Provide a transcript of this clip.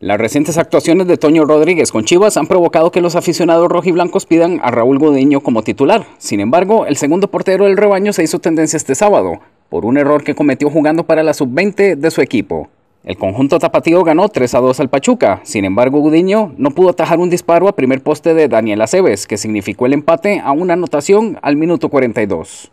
Las recientes actuaciones de Toño Rodríguez con Chivas han provocado que los aficionados rojiblancos pidan a Raúl Godiño como titular. Sin embargo, el segundo portero del rebaño se hizo tendencia este sábado por un error que cometió jugando para la sub-20 de su equipo. El conjunto tapatío ganó 3 a 2 al Pachuca, sin embargo Gudiño no pudo atajar un disparo a primer poste de Daniel Aceves, que significó el empate a una anotación al minuto 42.